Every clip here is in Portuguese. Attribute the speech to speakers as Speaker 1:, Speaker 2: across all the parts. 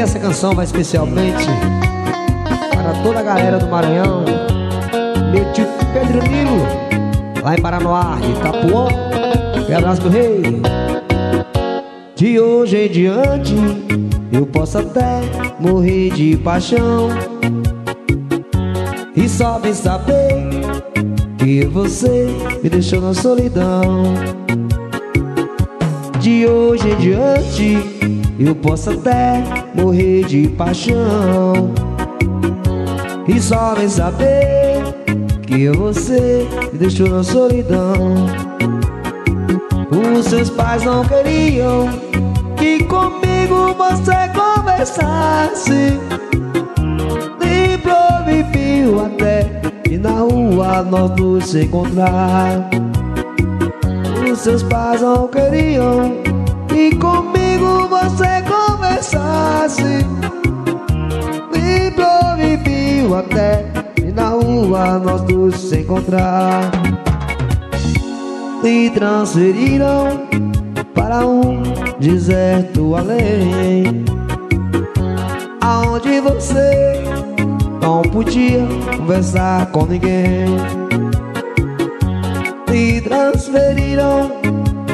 Speaker 1: essa canção vai especialmente para toda a galera do Maranhão, meu tio Pedro Nilo, lá em Paranoá, Itapuã, Pedras do Rei. De hoje em diante, eu posso até morrer de paixão. E só vem saber que você me deixou na solidão. De hoje em diante, eu posso até morrer de paixão. E só vem saber que você me deixou na solidão. Os seus pais não queriam que comigo você conversasse. Me viu até e na rua nós nos encontrar. Os seus pais não queriam que comigo Lembrou me viu até e na rua nós nos se encontrar. E transferiram para um deserto além Aonde você não podia conversar com ninguém E transferiram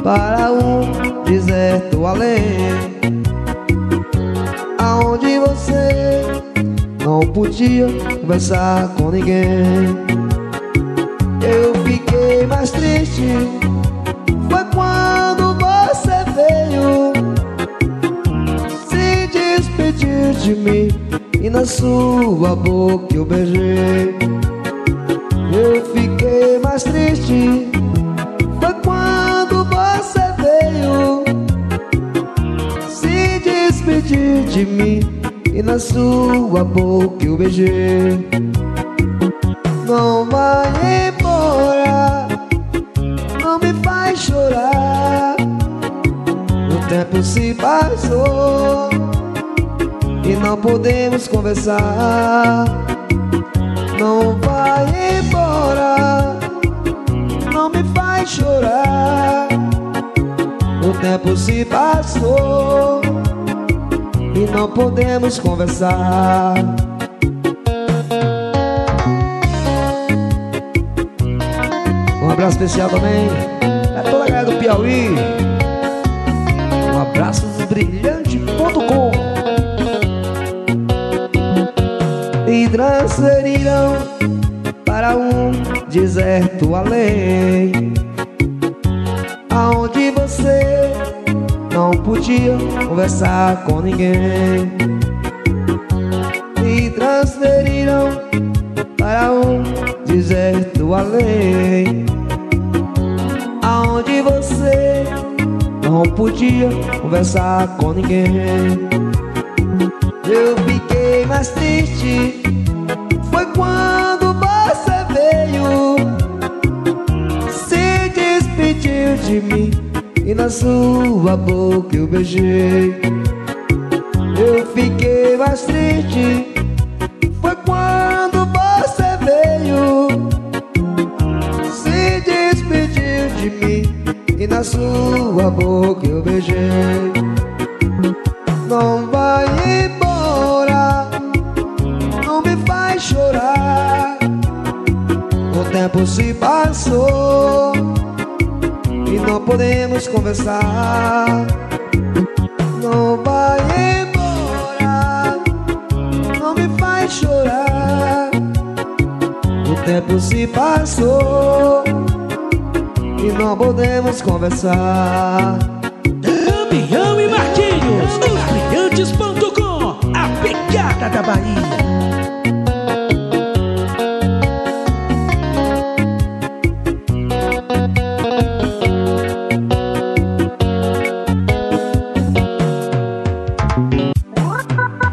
Speaker 1: para um deserto além Aonde você. Não podia conversar com ninguém. Eu fiquei mais triste Foi quando você veio Se despedir de mim E na sua boca eu beijei de mim E na sua boca eu beijei. Não vai embora Não me faz chorar. O tempo se passou E não podemos conversar. Não vai embora Não me faz chorar. O tempo se passou E não podemos conversar Um abraço especial também a toda a galera do Piauí. Um abraço do brilhante.com. E transferiram para um deserto além, aonde você podia conversar com ninguém. E transferiram para um deserto além Aonde você não podia conversar com ninguém Eu fiquei mais triste Sua boca eu beijei. Eu fiquei mais triste não podemos conversar.
Speaker 2: Damião e Marquinhos, os brilhantes.com, a pegada da Bahia.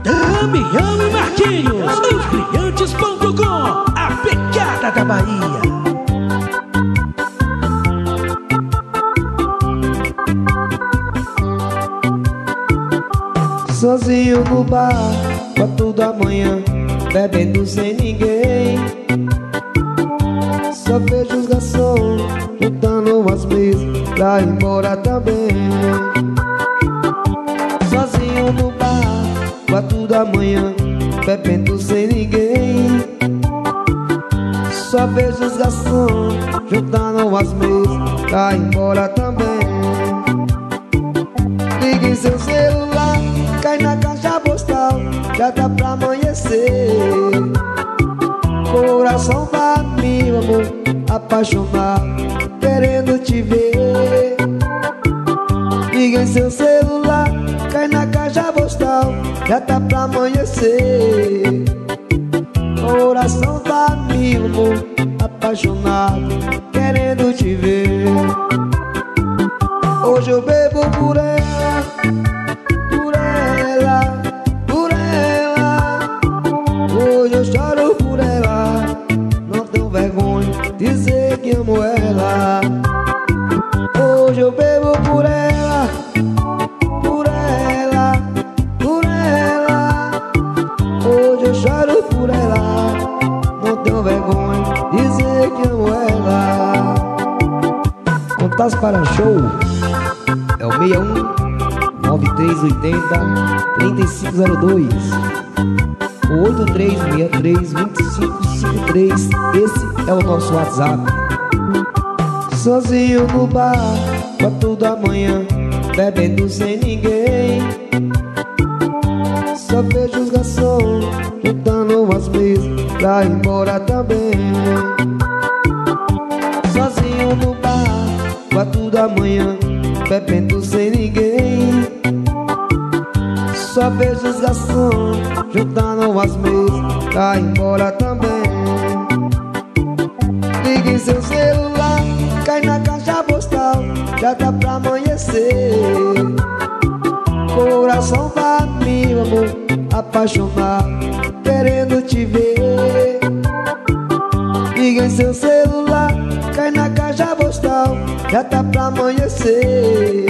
Speaker 2: Damião e Marquinhos, os brilhantes.com, a pegada da Bahia.
Speaker 1: Bar, quatro da manhã, bebendo sem Já tá pra amanhecer. Coração tá mil, amor Apaixonado, querendo te ver. Hoje eu bebo por ela Contas para show. É o 61 9380 3502 ou 8363 2553 Esse é o nosso WhatsApp. Sozinho no bar, quatro da manhã Bebendo sem ninguém. Só vejo os garçons juntando as mesas Pra da manhã Bebendo sem ninguém. Só vejo os garçons juntando as mesas ir embora também. Ligue em seu celular, cai na caixa postal Já tá pra amanhecer. Coração tá meu amor Apaixonado, querendo te ver. Liga em seu celular, Já tá pra amanhecer.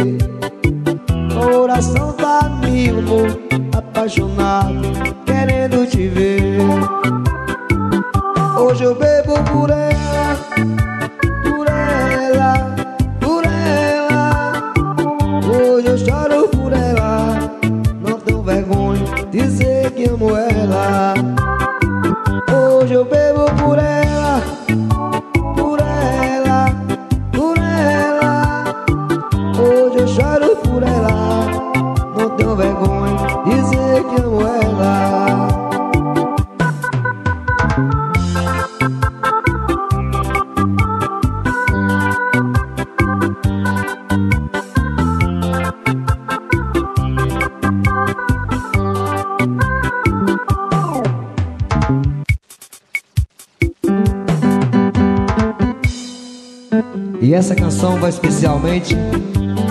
Speaker 1: Coração tá mil, Apaixonado, querendo te ver. Hoje eu bebo por ela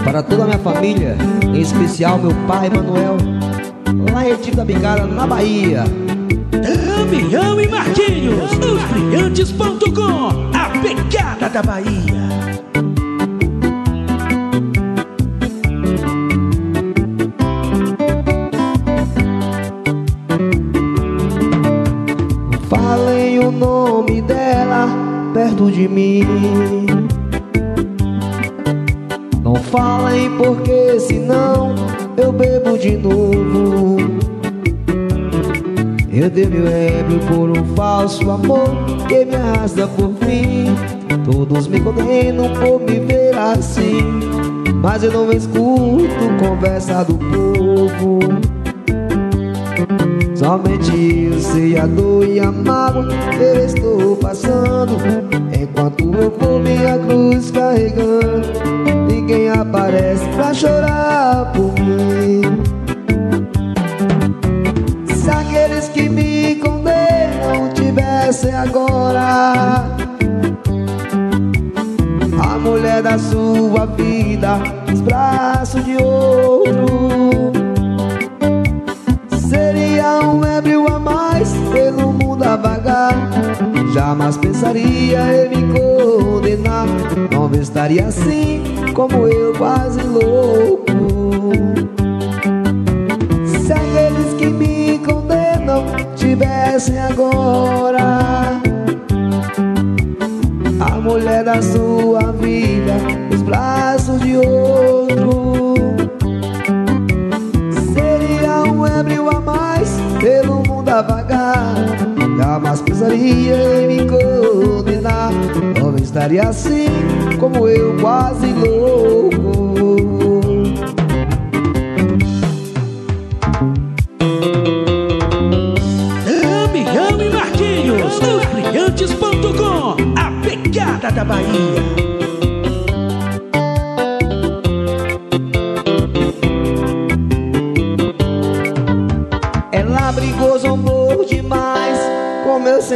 Speaker 1: para toda a minha família, em especial meu pai Manuel, lá em Tito da Bicada, na Bahia.
Speaker 2: Damião e Marquinhos, os brilhantes.com, a pegada da Bahia.
Speaker 1: Falem o nome dela perto de mim. Eu dei meu ébrio por um falso amor que me arrasta por fim. Todos me condenam por me ver assim, mas eu não escuto conversa do povo. Somente eu sei a dor e a mágoa que eu estou passando Enquanto eu vou minha cruz carregando Ninguém aparece pra chorar por mim da sua vida nos braços de outro Seria um ébrio a mais pelo mundo a vagar. Jamais pensaria em me condenar. Não estaria assim como eu quase louco. Se aqueles que me condenam tivessem agora A mulher da sua vida nos braços de outro. Seria um ébrio a mais pra vagar Jamais pensaria em me condenar. Talvez estaria assim como eu quase louco.
Speaker 2: Brilhantes.com, a pegada da Bahia.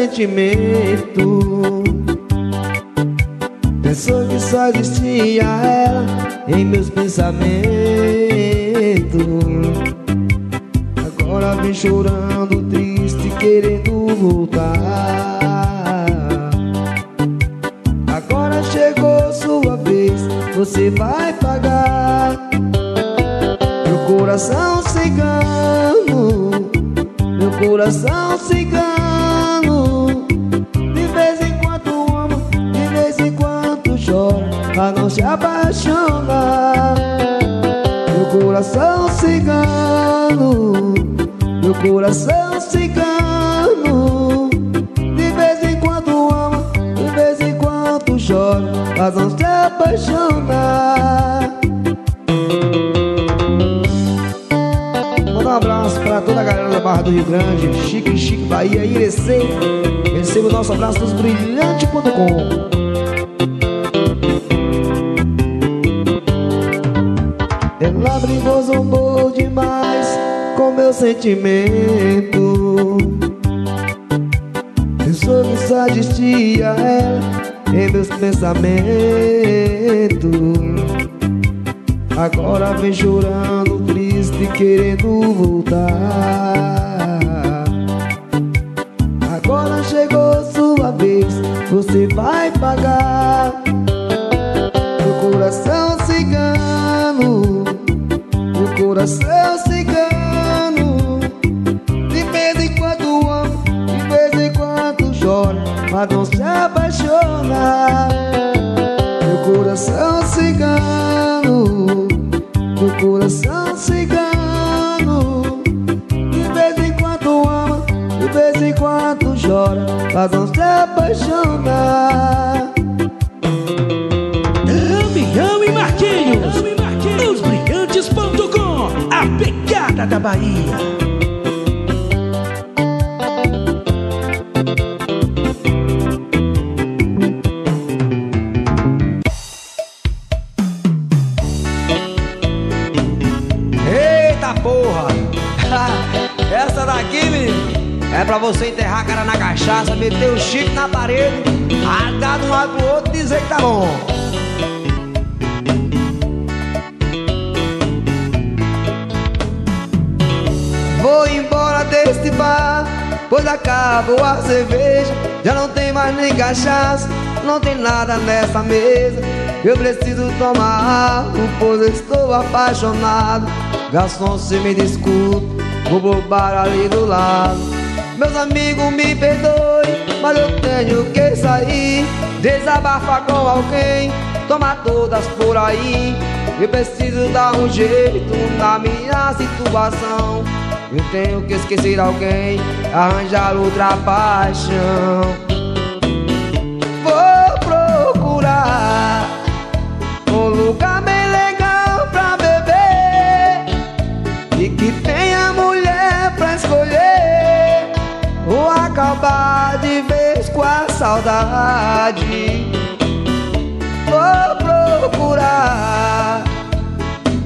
Speaker 1: Sentimento. Pensou que só existia ela em meus pensamentos. Agora vem chorando, triste, querendo voltar. Agora chegou sua vez, você vai pagar. Meu coração cigano Meu coração cigano Pra não se apaixonar Meu coração cigano Meu coração cigano De vez em quando ama De vez em quando chora Pra não se apaixonar Manda um abraço pra toda a galera da Barra do Rio Grande Chique, Chique, Bahia, Irecê. Receba o nosso abraço dos brigou, zombou demais com meu sentimento. Que só existia ela em meus pensamentos. Agora vem chorando, triste, querendo voltar Meu coração cigano De vez em quando ama, de vez em quando chora Mas não se apaixona
Speaker 2: da Bahia.
Speaker 1: Meter o chip na parede, arrancar de um lado pro outro e dizer que tá bom. Vou embora deste bar Pois acabou a cerveja Já não tem mais nem cachaça Não tem nada nessa mesa. Eu preciso tomar água Pois estou apaixonado. Garçom, se me desculpe Vou bobar ali do lado. Meus amigos me perdoem Mas eu tenho que sair Desabafar com alguém Tomar todas por aí Eu preciso dar um jeito na minha situação eu tenho que esquecer alguém, arranjar outra paixão.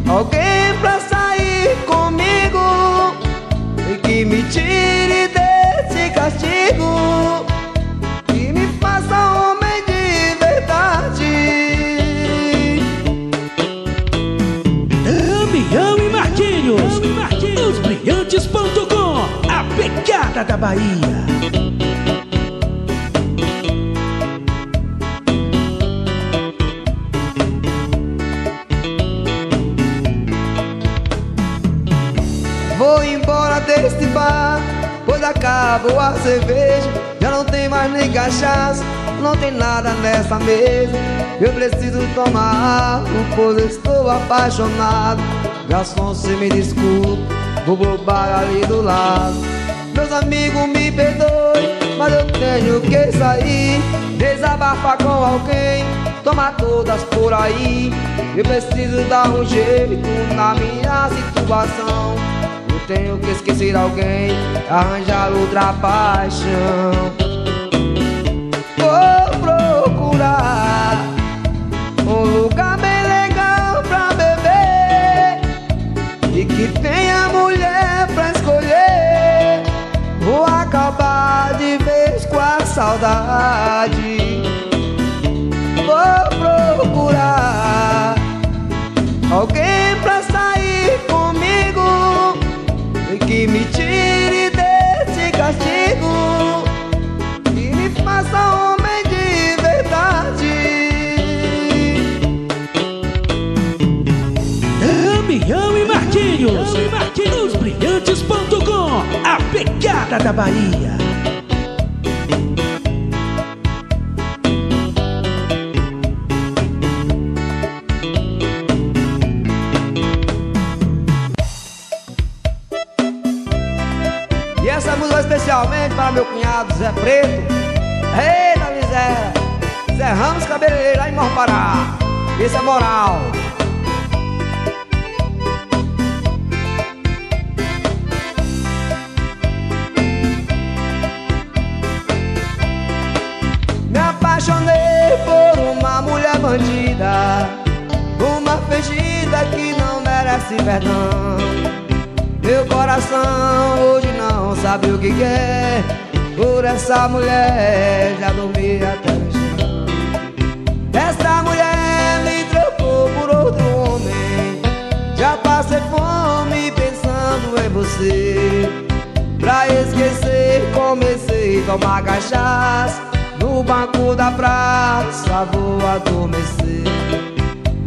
Speaker 1: Alguém pra sair comigo que me tire desse castigo e me faça homem de verdade.
Speaker 2: Ame, ame Marquinhos, Marquinhos, brilhantes.com, a pegada da Bahia.
Speaker 1: Bar Pois acabou a cerveja Já não tem mais nem cachaça Não tem nada nessa mesa Eu preciso tomar Pois estou apaixonado Garçom, se me desculpe Vou bobar ali do lado Meus amigos me perdoem, mas eu tenho que sair. Desabafar com alguém, tomar todas por aí. Eu preciso dar um jeito na minha situação. Tenho que esquecer alguém, arranjar outra paixão. Vou procurar um lugar bem legal pra beber e que tenha mulher pra escolher. Vou acabar de vez com a saudade.
Speaker 2: Pegada da Bahia.
Speaker 1: E essa música vai especialmente para meu cunhado Zé Preto. Eita miséria! Zé Ramos Cabeleireiro lá em Morro Pará. Esse é moral. Bandida Uma fingida que não merece perdão. Meu coração hoje não sabe o que quer Por essa mulher já dormi até no chão. Essa mulher me trocou por outro homem Já passei fome pensando em você. Pra esquecer comecei a tomar cachaça No banco da praça vou adormecer.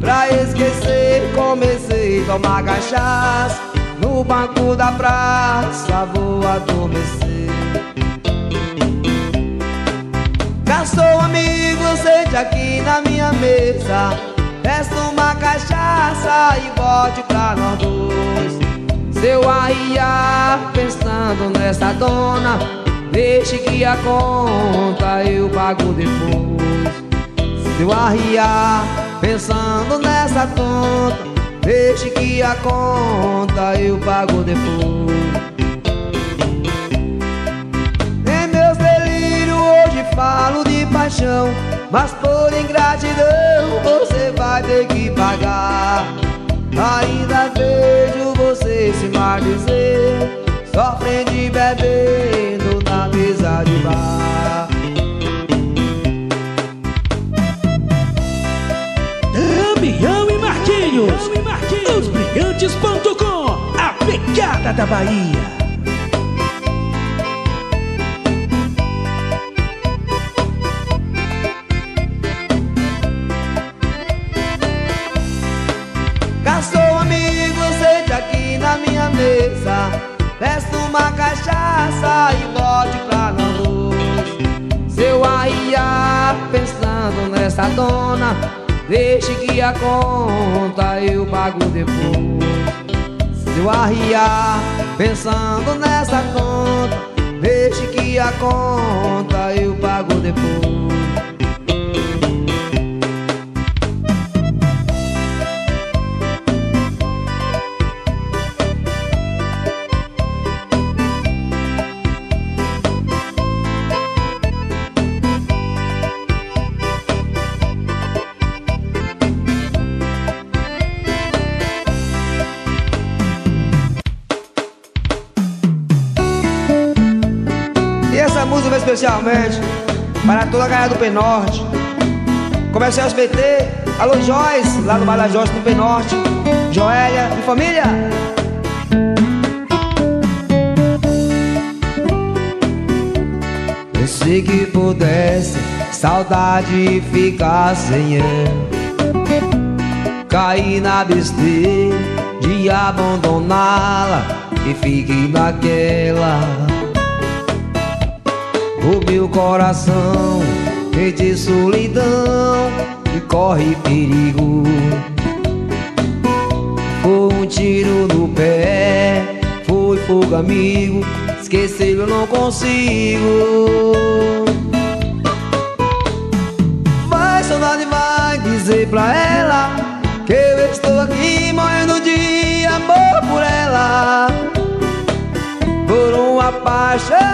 Speaker 1: Pra esquecer comecei a tomar cachaça. No banco da praça vou adormecer. Gastou amigo, sente aqui na minha mesa. Peça uma cachaça e volte pra nós dois. Seu arria pensando nessa dona Deixe que a conta eu pago depois. Seu arria pensando nessa tonta Deixe que a conta eu pago depois. Em meus delírios hoje falo de paixão Mas por ingratidão você vai ter que pagar. Ainda vejo você se maldizer Sofrendo e bebendo. na mesa de bar
Speaker 2: Damião e Marquinhos, os brilhantes.com, a pegada da Bahia.
Speaker 1: Nessa dona Deixe que a conta eu pago depois. Seu arria pensando nessa conta Deixe que a conta eu pago depois especialmente para toda a galera do Penorte. Comercial SBT, alô Joyce, lá no Bar da Joyce, no Penorte. Joélia e família. Pensei que pudesse saudade ficar sem ela. Caí na besteira de abandoná-la e fiquei naquela. O meu coração de solidão e corre perigo. Foi um tiro no pé, foi pouco amigo. Esquecer eu não consigo. Vai, saudade, vai dizer pra ela Que eu estou aqui morrendo de amor por ela. Por uma paixão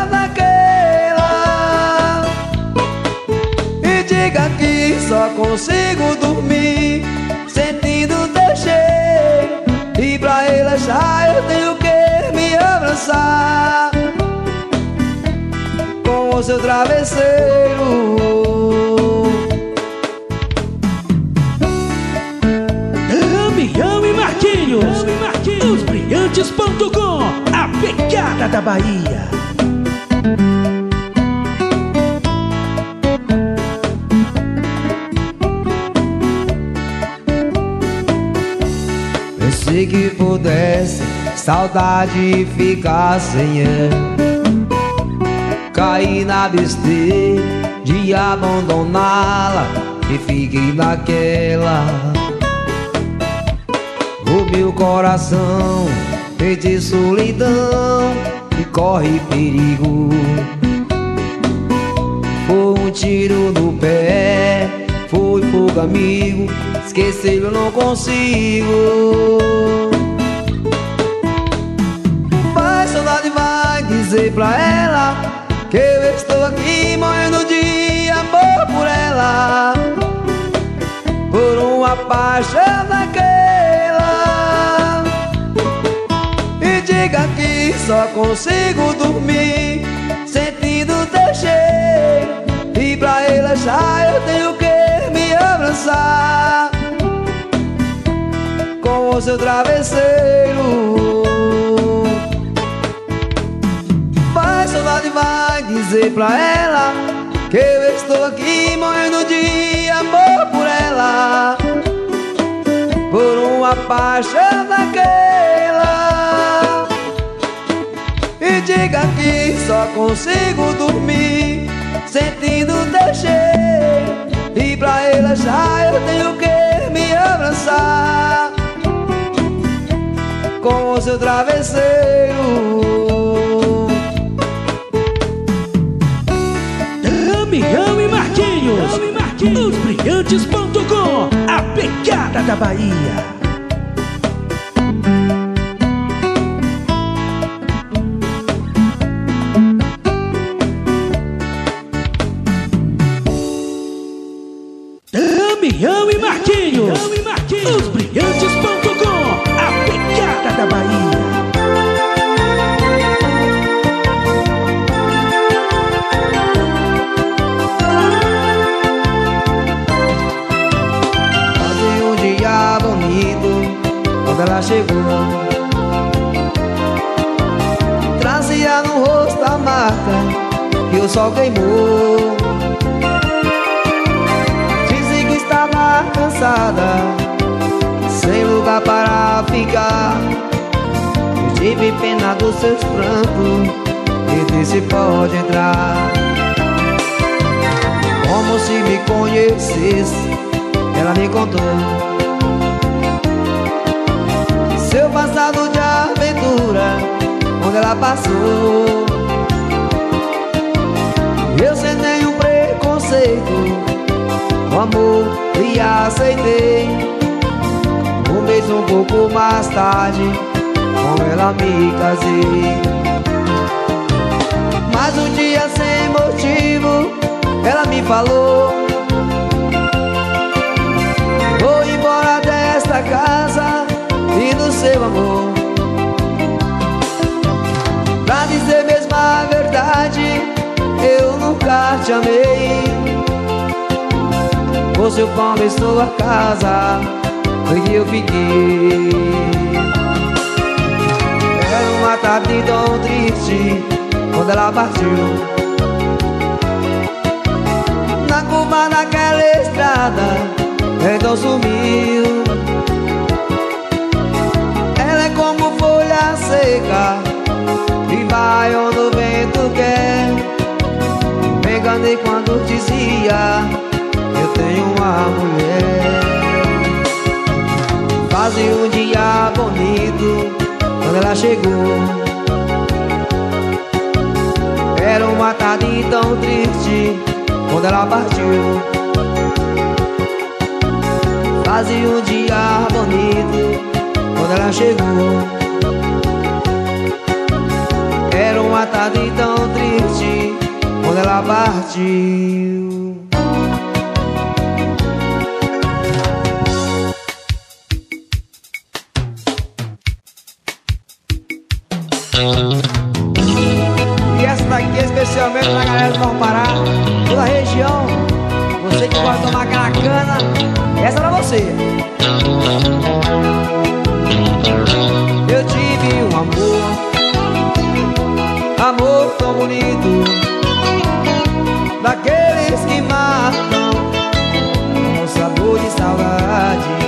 Speaker 1: só consigo dormir Sentindo teu cheiro. E pra ele achar eu tenho que me abraçar Com o seu travesseiro.
Speaker 2: E Marquinhos, os brilhantes.com, a pegada da Bahia.
Speaker 1: Pensei que pudesse saudade ficar sem ela. Caí na besteira de abandoná-la E fiquei naquela. O meu coração pede solidão E corre perigo. Foi um tiro no pé Foi fogo amigo Esquecer eu não consigo. Vai, saudade, vai dizer pra ela Que eu estou aqui morrendo de amor por ela. Por uma paixão daquela. E diga que só consigo dormir Sentindo teu cheiro. E pra ele achar eu tenho que Com o seu travesseiro. Vai, saudade, vai dizer pra ela Que eu estou aqui morrendo de amor por ela Por uma paixão daquela. E diga que só consigo dormir Sentindo teu cheiro E pra ele achar eu tenho que me abraçar Com o seu travesseiro.
Speaker 2: Damião e Marquinhos, os brilhantes.com, a pegada da Bahia. E
Speaker 1: disse pode entrar. Como se me conhecesse ela me contou. Seu passado de aventura Onde ela passou. Eu sem nenhum preconceito O amor e aceitei. Um mês um pouco mais tarde Com ela me casei Mas um dia sem motivo Ela me falou. Vou embora desta casa e do seu amor. Pra dizer mesmo a verdade Eu nunca te amei. Você começou a casa que eu fiquei. Era uma tarde tão triste Quando ela partiu. Na curva daquela estrada então sumiu. Ela é como folha seca E vai onde o vento quer. Me enganei quando dizia Eu tenho uma mulher. Fazia um dia bonito Quando ela chegou uma tarde tão triste quando ela partiu. Fazia um dia bonito quando ela chegou. Era uma tarde tão triste quando ela partiu. Especialmente pra galera do Pará, toda a região. Você que gosta de tomar aquela cana, essa é pra você. Eu tive um amor, amor tão bonito, daqueles que matam, com sabor de saudade.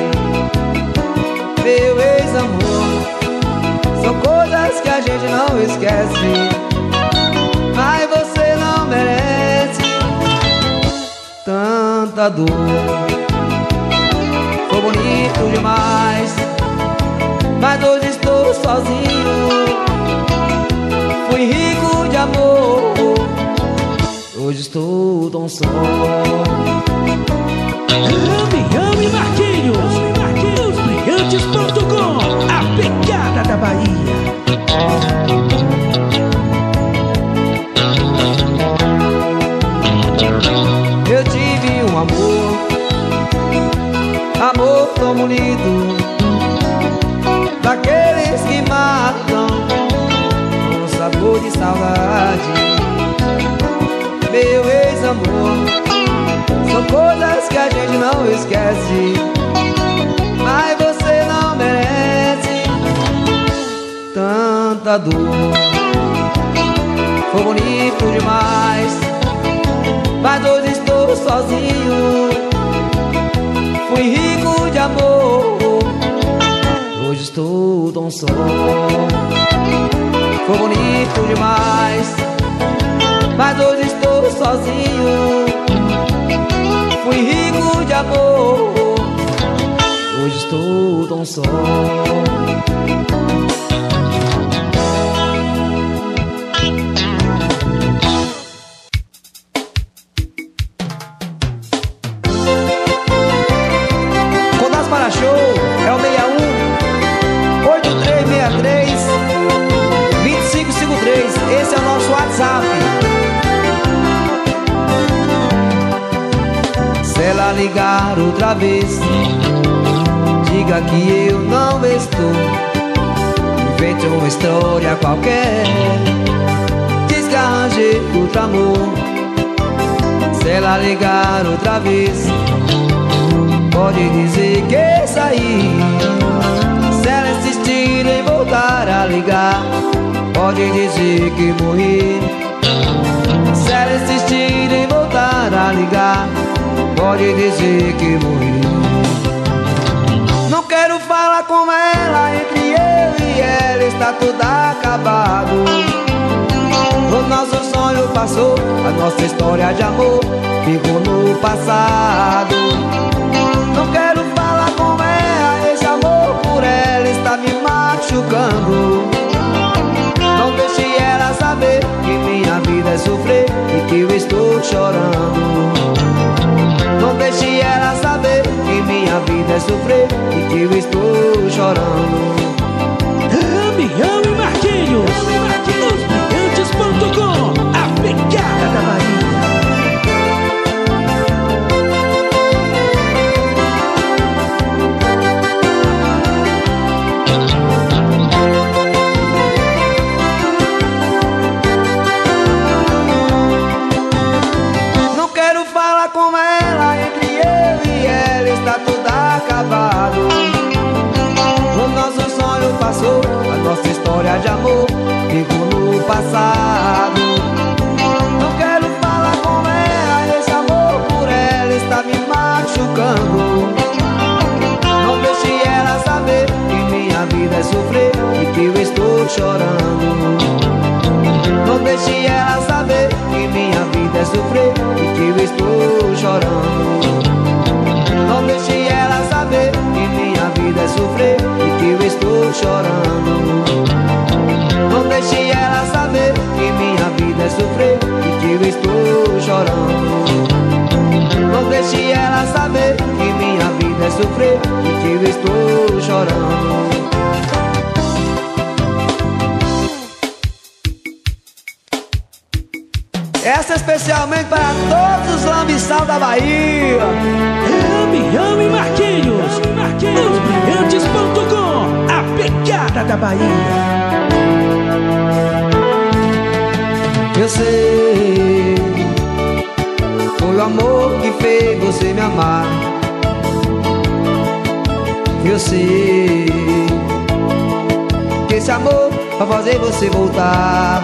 Speaker 1: Meu ex-amor, são coisas que a gente não esquece, tanta dor. Foi bonito demais, mas hoje estou sozinho. Fui rico de amor, hoje estou tão só.
Speaker 2: Ame, ame Marquinhos, ame Marquinhos, brilhantes.com, a pegada da Bahia.
Speaker 1: São coisas que a gente não esquece, mas você não merece tanta dor. Foi bonito demais. Mas hoje estou sozinho Fui rico de amor Hoje estou tão só Foi bonito demais Mas hoje estou sozinho Fui rico de amor. Hoje estou tão só ligar outra vez, diga que eu não estou. Invente uma história qualquer. Diz que arranjei outro amor. Se ela ligar outra vez. Pode dizer que saí Se ela insistir em voltar a ligar Pode dizer que morri Se ela insistir em voltar a ligar Pode dizer que morri Não quero falar com ela Entre eu e ela está tudo acabado O nosso sonho passou A nossa história de amor Ficou no passado não quero falar com ela, esse amor por ela está me machucando. Não deixe ela saber que minha vida é sofrer e que eu estou chorando. Não deixe ela saber que minha vida é sofrer e que eu estou chorando.
Speaker 2: Pegada da Bahia.
Speaker 1: Eu sei Foi o amor que fez você me amar. Eu sei Que esse amor vai fazer você voltar.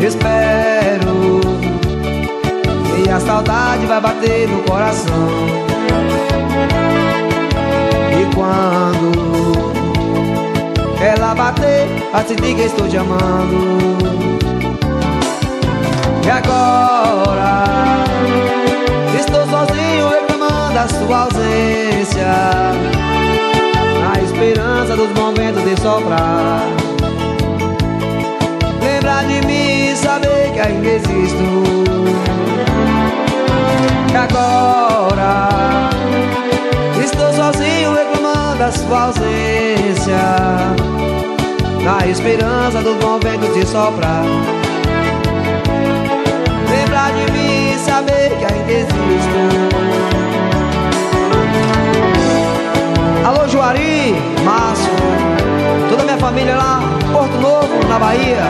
Speaker 1: Espero E a saudade vai bater no coração. E quando ela bater, assim diga estou te amando. E agora? Estou sozinho reclamando da sua ausência. Na esperança dos momentos de soprar. Lembrar de mim e saber que ainda existo. E agora? Estou sozinho da sua ausência na esperança dos bons ventos de soprar. Lembrar de mim e saber que ainda existo. Alô Juari, Márcio Toda minha família lá, Porto Novo, na Bahia.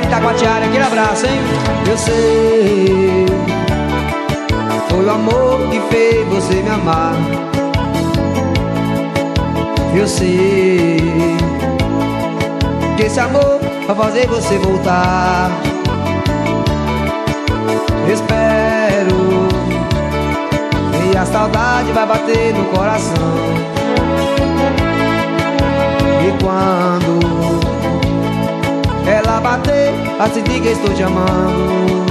Speaker 1: De Itacoatiara, aquele abraço, hein? Eu sei Foi o amor que fez você me amar Eu sei. Que esse amor vai fazer você voltar. Espero E a saudade vai bater no coração. E quando Ela bater, assim diga estou te amando.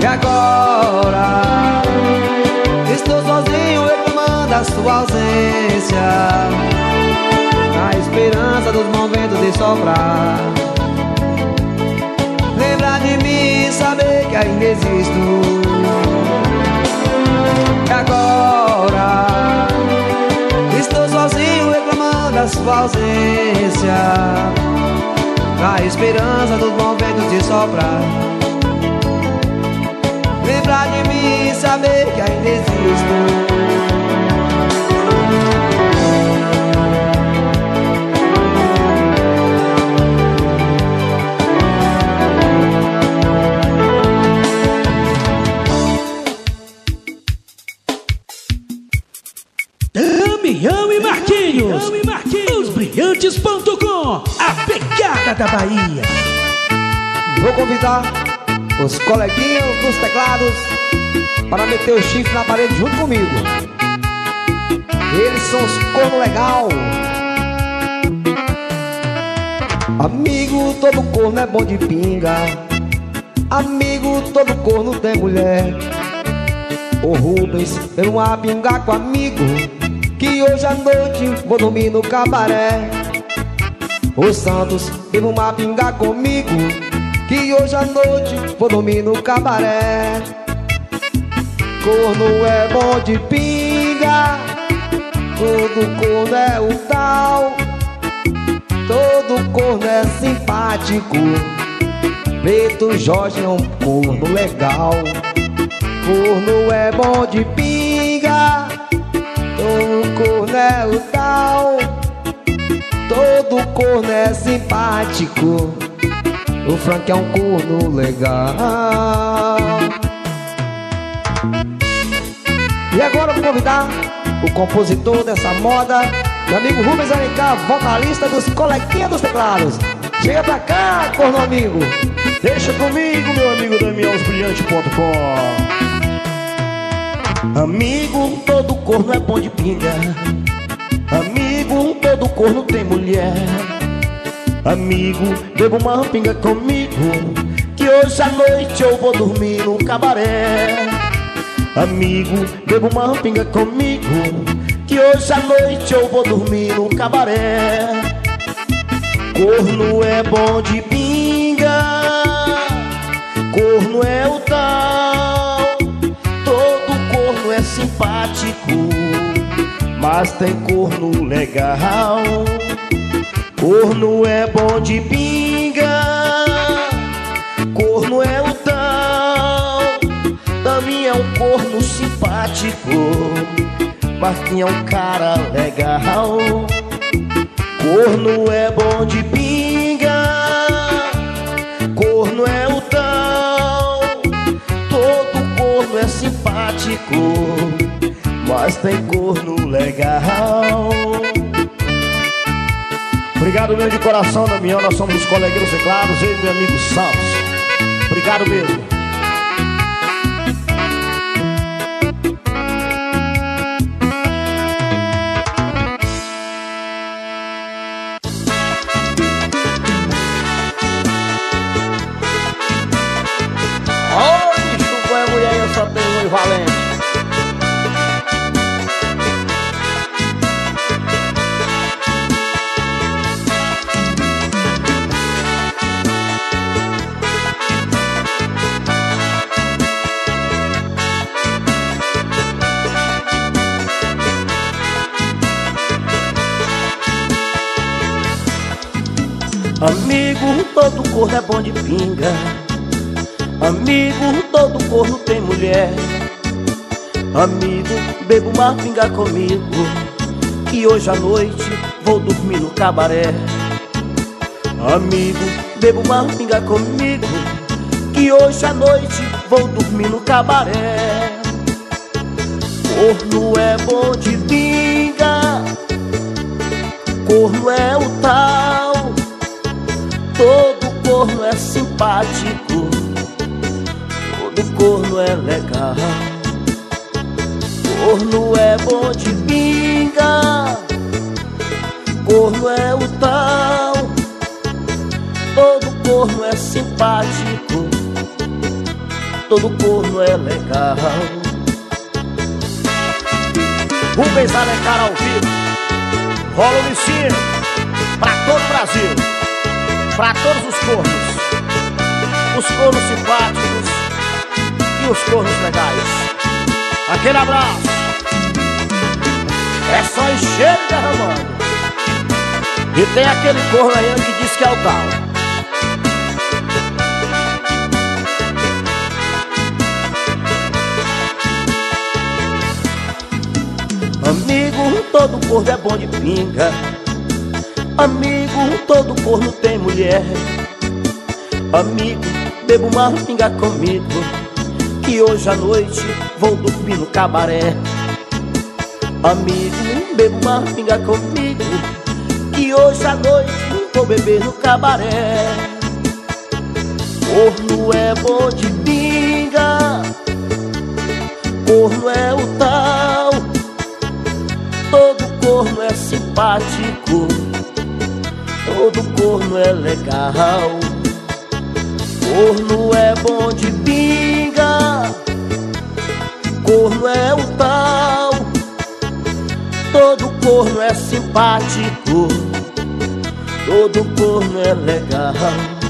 Speaker 1: E agora Estou sozinho da sua ausência. Na esperança dos momentos de soprar. Lembrar de mim e saber que ainda existo. E agora Estou sozinho reclamando da sua ausência. Na esperança dos momentos de soprar. Lembrar de mim e saber que ainda existo
Speaker 2: Brilhantes.com A pegada da Bahia.
Speaker 1: Vou convidar os coleguinhas dos teclados Para meter o chifre na parede junto comigo. Eles são os corno legal. Amigo, todo corno é bom de pinga. Amigo, todo corno tem mulher. O Rubens, eu uma pinga com amigo que hoje à noite vou dormir no cabaré. O Santos teve uma pinga comigo. Que hoje à noite vou dormir no cabaré. Corno é bom de pinga. Todo corno é o tal. Todo corno é simpático. Preto Jorge é um corno legal. Corno é bom de pinga Todo corno tal. Todo corno é simpático. O Frank é um corno legal. E agora vou convidar o compositor dessa moda Meu amigo Rubens Alencar, vocalista dos Colequinha dos Teclados. Chega pra cá, corno amigo.
Speaker 3: Deixa comigo, meu amigo DanielsBrilhante.com Amigo, todo corno é bom de pinga. Amigo, todo corno tem mulher. Amigo, beba uma pinga comigo Que hoje à noite eu vou dormir no cabaré. Amigo, beba uma pinga comigo Que hoje à noite eu vou dormir no cabaré. Corno é bom de pinga Corno é o tal simpático, mas tem corno legal. Corno é bom de pinga, corno é o tal. Também é um corno simpático, mas tinha um cara legal. Corno é bom de pinga, simpático, mas tem corno legal. Obrigado mesmo de coração, Damião. Nós somos os coleguinhos teclados, eu e meu amigo Santos. Obrigado mesmo. Corno é bom de pinga. Amigo, todo corno tem mulher. Amigo, beba uma pinga comigo. Que hoje à noite vou dormir no cabaré. Amigo, beba uma pinga comigo. Que hoje à noite vou dormir no cabaré. Corno é bom de pinga. Corno é o tal. Todo corno é simpático, todo corno é legal. Corno é bom de pinga, corno é o tal. Todo corno é simpático, todo corno é legal. Rubens Alencar ao vivo, rola o pra todo o Brasil para todos os cornos, os cornos simpáticos e os cornos legais. Aquele abraço. É só encher e derramando. E tem aquele corno aí que diz que é o tal. Amigo, todo corno é bom de pinga. Amigo, todo corno tem mulher. Amigo, beba uma pinga comigo Que hoje à noite vou dormir no cabaré. Amigo, beba uma pinga comigo Que hoje à noite vou beber no cabaré. Corno é bom de pinga Corno é o tal. Todo corno é simpático Todo corno é legal. Corno é bom de pinga Corno é o tal Todo corno é simpático Todo corno é legal